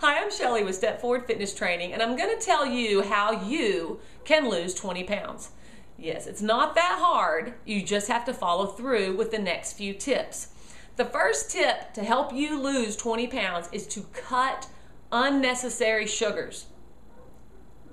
Hi, I'm Shelley with Step Forward Fitness Training, and I'm going to tell you how you can lose 20 pounds. Yes, it's not that hard. You just have to follow through with the next few tips. The first tip to help you lose 20 pounds is to cut unnecessary sugars.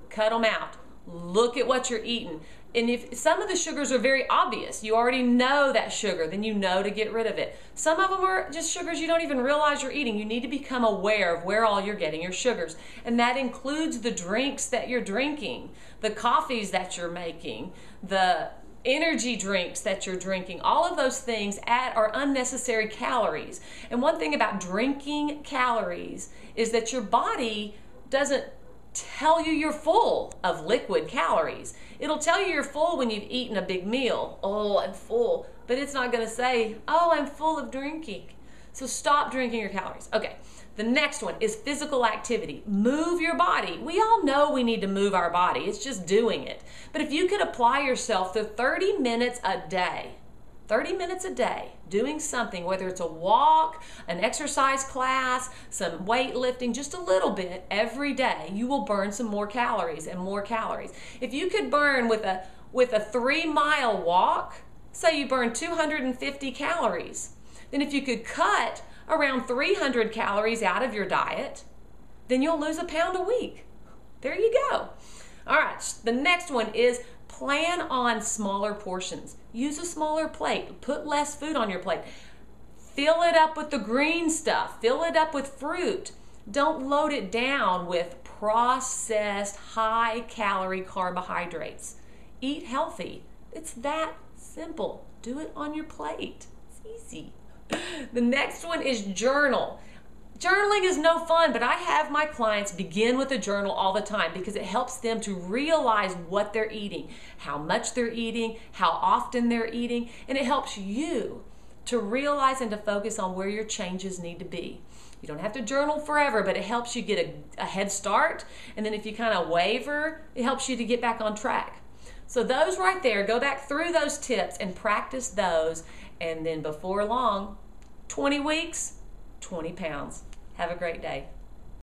Cut them out. Look at what you're eating. And if some of the sugars are very obvious, you already know that sugar, then you know to get rid of it. Some of them are just sugars you don't even realize you're eating. You need to become aware of where all you're getting your sugars. And that includes the drinks that you're drinking, the coffees that you're making, the energy drinks that you're drinking. All of those things add are unnecessary calories. And one thing about drinking calories is that your body doesn't tell you you're full of liquid calories. It'll tell you you're full when you've eaten a big meal. Oh, I'm full. But it's not going to say, oh, I'm full of drinking. So stop drinking your calories. Okay, the next one is physical activity. Move your body. We all know we need to move our body, it's just doing it. But if you could apply yourself to 30 minutes a day, 30 minutes a day doing something, whether it's a walk, an exercise class, some weightlifting, just a little bit every day, you will burn some more calories and more calories. If you could burn with a with a 3 mile walk, say you burn 250 calories. Then if you could cut around 300 calories out of your diet, then you'll lose a pound a week. There you go. All right, the next one is plan on smaller portions. Use a smaller plate. Put less food on your plate. Fill it up with the green stuff. Fill it up with fruit. Don't load it down with processed high calorie carbohydrates. Eat healthy. It's that simple. Do it on your plate. It's easy. The next one is journal. Journaling is no fun, but I have my clients begin with a journal all the time because it helps them to realize what they're eating, how much they're eating, how often they're eating, and it helps you to realize and to focus on where your changes need to be. You don't have to journal forever, but it helps you get a, a head start. And then if you kind of waver, it helps you to get back on track. So, those right there, go back through those tips and practice those. And then before long, 20 weeks, 20 pounds. Have a great day.